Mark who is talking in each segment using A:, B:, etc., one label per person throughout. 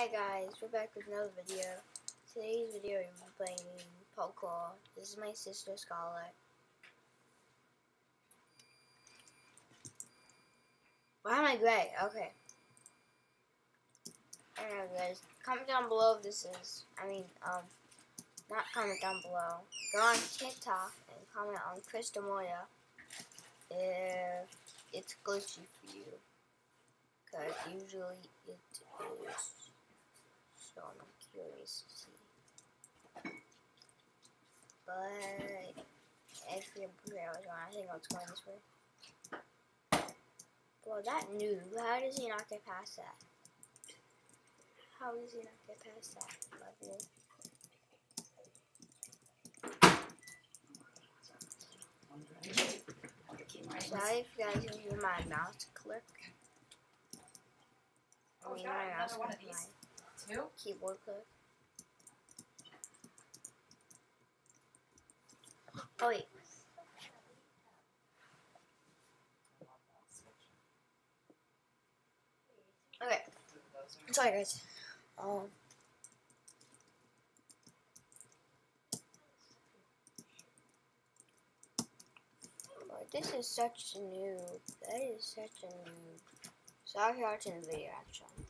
A: Hey guys, we're back with another video. Today's video we're playing Pokeball. This is my sister Scarlett. Why am I gray? Okay. Anyway guys, comment down below if this is, I mean, um, not comment down below. Go on TikTok and comment on Chris Demoya if it's glitchy for you. Because usually it is. So I'm curious to see. But if your braille is on, I think it's going this way. Well, that noob, how does he not get past that? How does he not get past that? Love you. Sorry if you guys can hear my mouse click.
B: Oh,
A: I mean,
B: yeah,
A: my mouse click,
B: Two?
A: keyboard click. Oh wait, okay. Sorry guys. Um. This is such a noob. That is such a noob. Sorry for watching the video actually.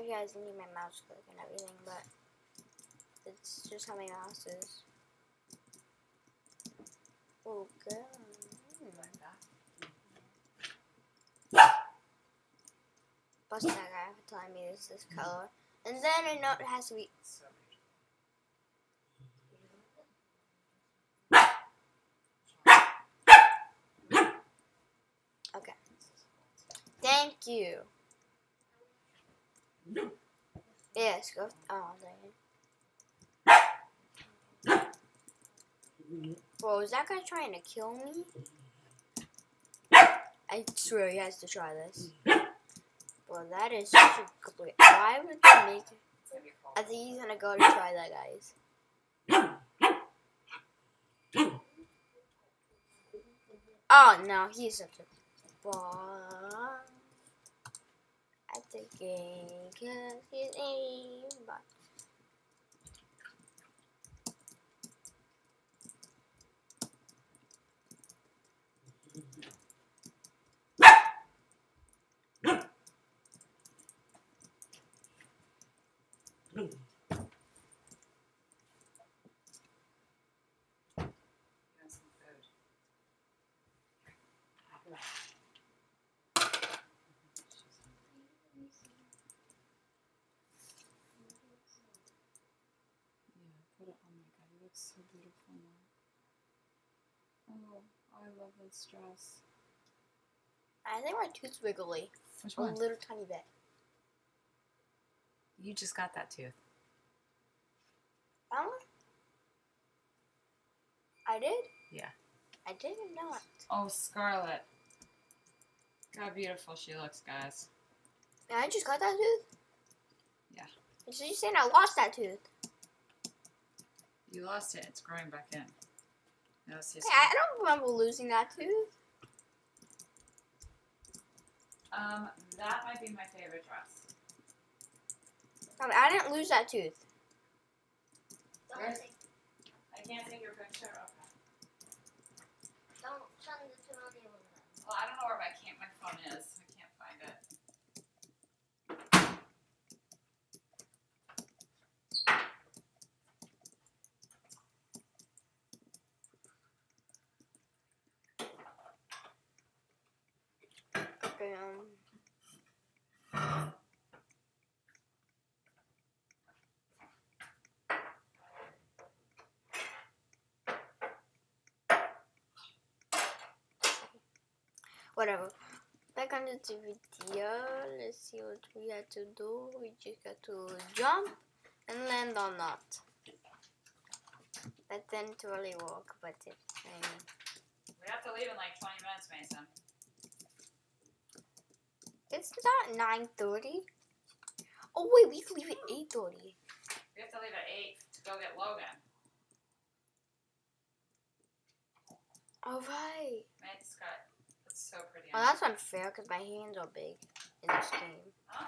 A: You guys need my mouse click and everything, but it's just how my mouse is. Oh, good. Bust that guy for telling me it's this color. And then I know it has to be. Okay. Thank you. Yes, go. Oh, dang. Bro, is that guy trying to kill me? I swear he has to try this. Bro, that is such a complete. Why would they make. I think he's gonna go to try that, guys. Oh no, he's such a at the game. Because he's a bot.
B: You want some food? Yeah, put it. Oh my god, you look so beautiful now. Oh, I love this dress.
A: I think my tooth's wiggly.
B: Which one?
A: A little tiny bit.
B: You just got that tooth.
A: That one? I did?
B: Yeah.
A: I didn't know it.
B: Oh, Scarlet. Look how beautiful she looks, guys.
A: And I just got that tooth?
B: Yeah.
A: So you saying I lost that tooth?
B: You lost it. It's growing back in. No, it's just.
A: Hey, I don't remember losing that tooth.
B: Um, that might be my favorite dress.
A: I, mean, I didn't lose that tooth.
B: Where's- I can't take your picture. Okay.
A: Don't send it to anyone.
B: Well, I don't know where my cam- my phone is. I can't find it.
A: Okay, um. Whatever. back on the video. Let's see what we had to do. We just got to jump and land on that. That didn't really work, but it. I mean,
B: We have to leave in like 20 minutes, Mason.
A: it's not nine thirty. Oh wait, we can leave at eight thirty.
B: We have to leave at 8 to go get Logan.
A: All right.
B: It's got, it's so pretty.
A: Oh, that's unfair because my hands are big in this game.
B: Huh?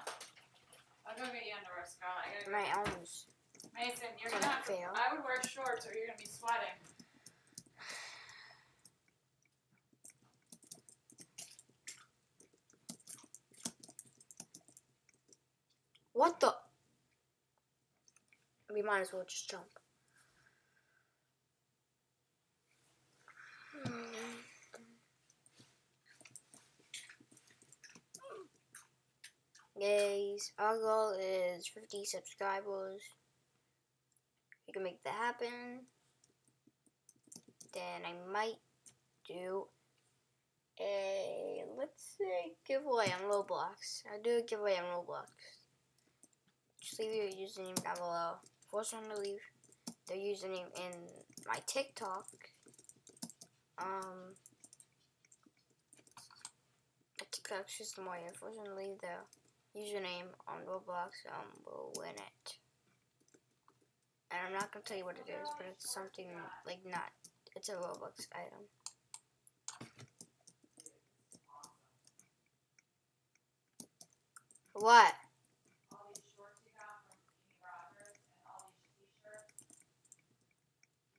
B: I'll go get you underwear, Scott. I gotta go.
A: My arms.
B: Mason, you're
A: It's
B: gonna have to. I would wear shorts or you're gonna be sweating.
A: What the? We might as well just jump. Hmm. Guys, our goal is 50 subscribers. We can make that happen. Then I might do a, let's say, giveaway on Roblox. I'll do a giveaway on Roblox. Just leave your username down below. Force them to leave their username in my TikTok. Um, TikTok's just more. Force them to leave their username on Roblox. Um, will win it. And I'm not gonna tell you what it is, but it's something like not. It's a Roblox item. What?
B: All these shorts you got from Amy Rogers and all these t-shirts.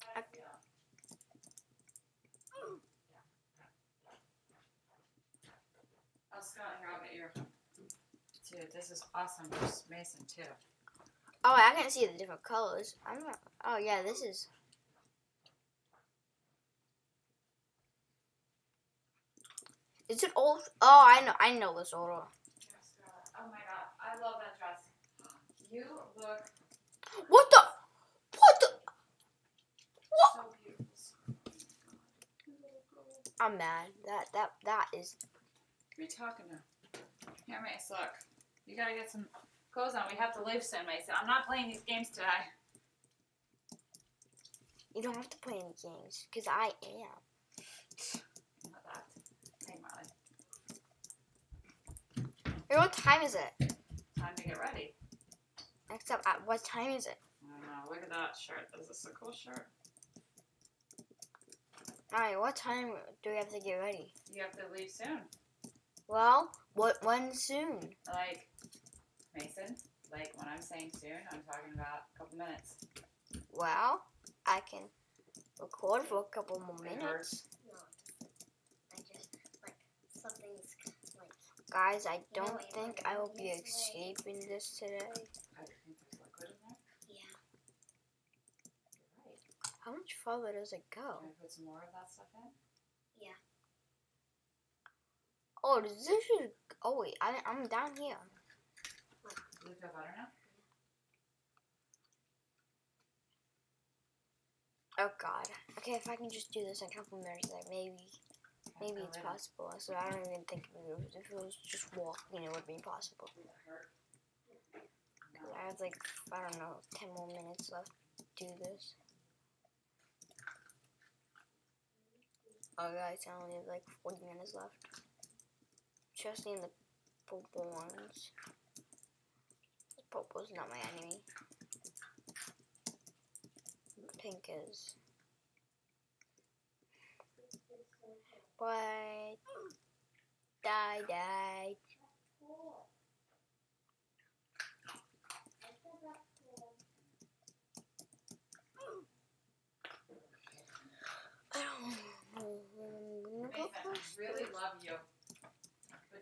B: How do you feel? Oh, Scott, here, I'll get your. Dude, this is awesome for Mason, too.
A: Oh, I can see the different colors. I'm not. Oh yeah, this is. Is it old? Oh, I know. I know this order.
B: Here, Oh my god, I love that dress. You look
A: What the? What the?
B: so.
A: I'm mad. That that that is.
B: Who are you talking to? Here, Mace, look. You gotta get some clothes on. We have to leave soon, Mason. I'm not playing these games today.
A: You don't have to play any games, cause I am.
B: Know that. Hey, Molly.
A: Hey, what time is it?
B: Time to get ready.
A: Except at what time is it?
B: I don't know. Look at that shirt. Is this a cool shirt?
A: All right. What time do we have to get ready?
B: You have to leave soon.
A: Well, what when soon?
B: Like, Mason, like when I'm saying soon, I'm talking about a couple minutes.
A: Well, I can record for a couple more
B: It
A: minutes.
C: No, I just like something's like
A: Guys, I don't
C: what you
A: think I will be
C: today?
A: escaping this today.
B: I think there's liquid in there.
C: yeah.
B: Right.
A: How much further does it
B: Can
A: go?
B: I put some more of that stuff in?
A: Oh, this is. Oh wait, I, I'm down here. Oh God. Okay, if I can just do this in a couple minutes, like maybe, maybe it's possible. So I don't even think if it was, just walking, it would be possible. I have like I don't know, ten more minutes left to do this. Oh guys, I only have like forty minutes left. Just in the purple ones. Purple's not my enemy. Pink is. What? Die, die. I don't know.
B: I really love you.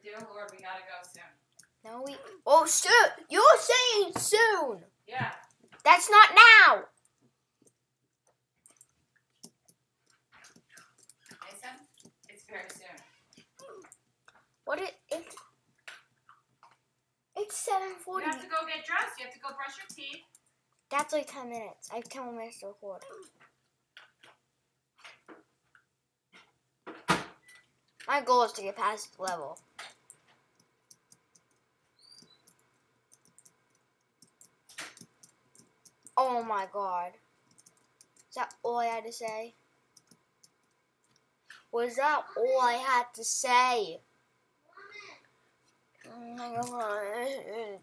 B: Dear Lord, we gotta go soon.
A: No, we. Oh, soon! You're saying soon!
B: Yeah.
A: That's not now!
B: Mason, it's very soon.
A: What it. It's. It's 7.40.
B: You have to go get dressed. You have to go brush your teeth.
A: That's like 10 minutes. I have 10 more minutes to record. My goal is to get past the level. Oh my god. Is that all I had to say? Was that all I had to say? Oh my god.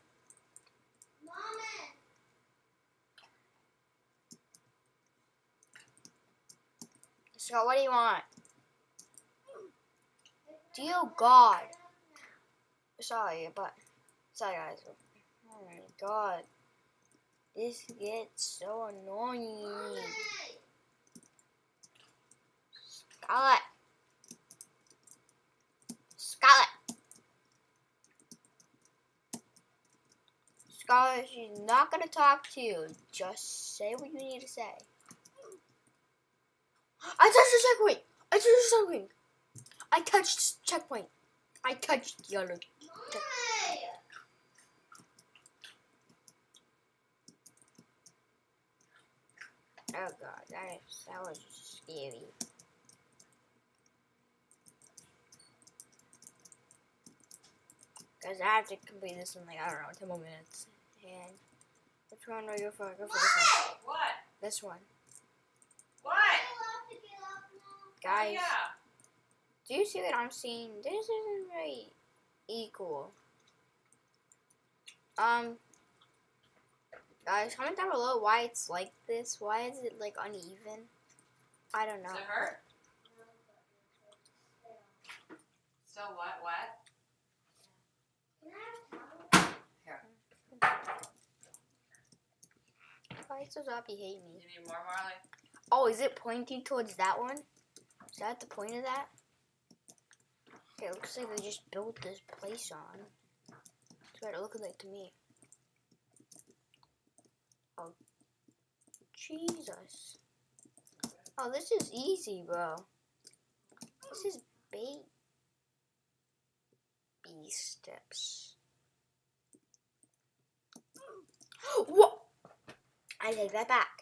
A: Scott, what do you want? Dear God. Sorry, but sorry guys. Oh my god. This gets so annoying. Scarlet. Scarlet. Scarlet, she's not gonna talk to you. Just say what you need to say. I touched the checkpoint. I touched the checkpoint. I touched checkpoint. I touched the Oh god, that is that was scary. Guys, I have to complete this in like I don't know, ten more minutes. And which one do I go for? Go for this one.
B: What?
A: This one,
B: What?
A: guys.
B: Yeah.
A: Do you see what I'm seeing? This isn't very equal. Um, guys, comment down below why it's like this. Why is it like uneven? I don't know.
B: Does it hurt? Still what? What?
A: Why is so Zombie hate
B: You need more, Marley?
A: Oh, is it pointing towards that one? Is that the point of that? Okay, it looks like they just built this place on. That's what it looks like to me. Jesus. Oh, this is easy, bro. This is baby steps. What? I take that back.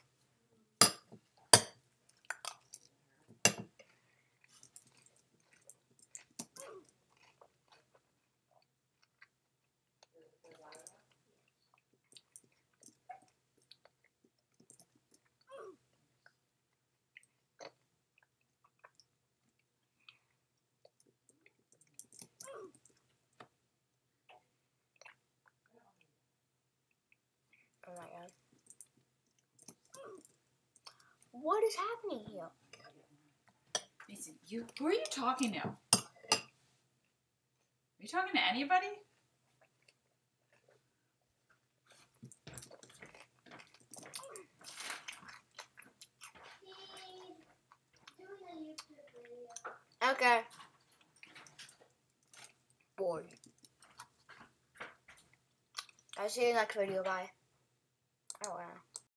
A: Oh my god. What is happening here?
B: Mason, you who are you talking to? Are you talking to anybody?
A: Okay. Boy. I'll see you in the next video. Bye. Oh wow.